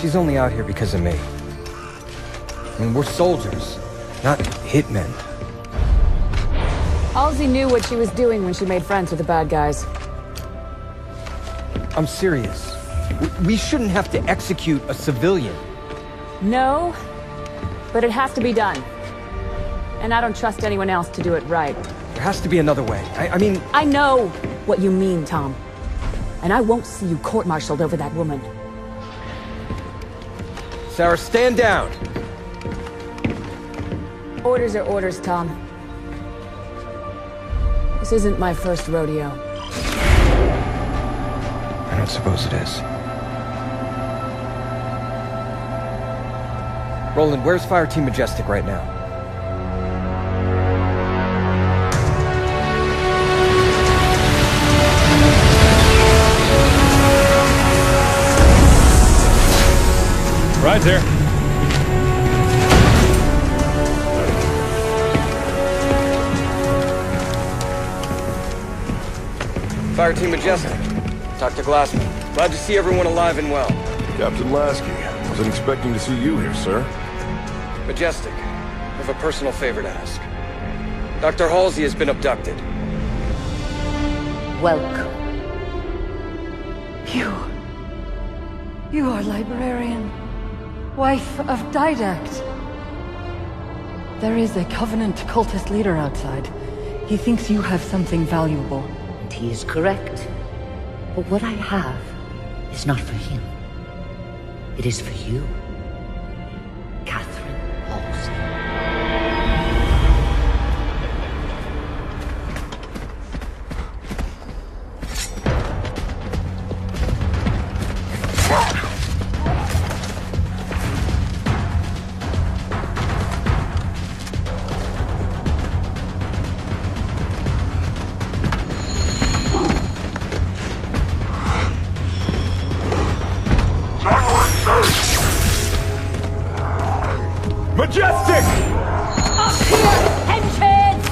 She's only out here because of me. I mean, we're soldiers, not hitmen. Halsey knew what she was doing when she made friends with the bad guys. I'm serious. We shouldn't have to execute a civilian. No, but it has to be done. And I don't trust anyone else to do it right. There has to be another way. I, I mean, I know what you mean, Tom. And I won't see you court-martialed over that woman. Sarah, stand down. Orders are orders, Tom. This isn't my first rodeo. I don't suppose it is. Roland, where's Fire Team Majestic right now? Right there. Fire Team Majestic. Dr. Glassman. Glad to see everyone alive and well. Captain Lasky, wasn't expecting to see you here, sir. Majestic, I have a personal favor to ask. Dr. Halsey has been abducted. Welcome. You. You are librarian. Wife of Didact. There is a Covenant cultist leader outside. He thinks you have something valuable. And he is correct. But what I have is not for him. It is for you. Majestic! Up here, hinge-heads!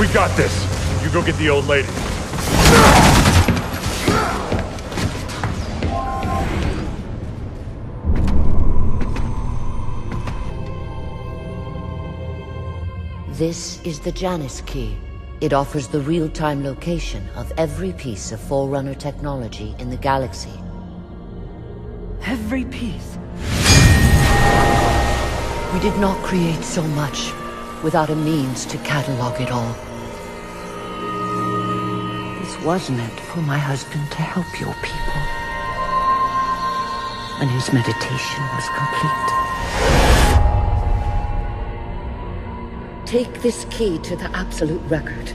We got this. You go get the old lady. This is the Janus key. It offers the real-time location of every piece of Forerunner technology in the galaxy. Every piece. We did not create so much without a means to catalog it all. This was meant for my husband to help your people. When his meditation was complete. Take this key to the Absolute Record.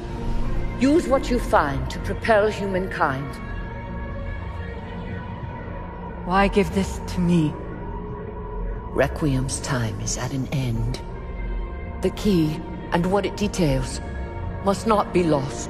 Use what you find to propel humankind. Why give this to me? Requiem's time is at an end. The key and what it details must not be lost.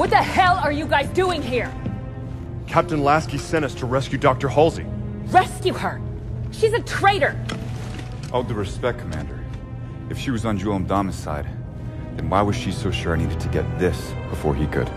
What the hell are you guys doing here? Captain Lasky sent us to rescue Dr. Halsey. Rescue her! She's a traitor! All due respect, Commander. If she was on Jul 'Mdama's side, then why was she so sure I needed to get this before he could?